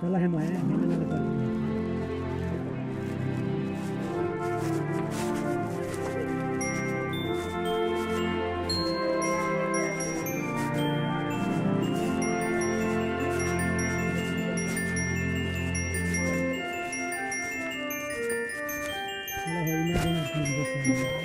चला है माया मैंने लगा Thank you.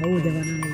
ಹೌದವ ನಾನು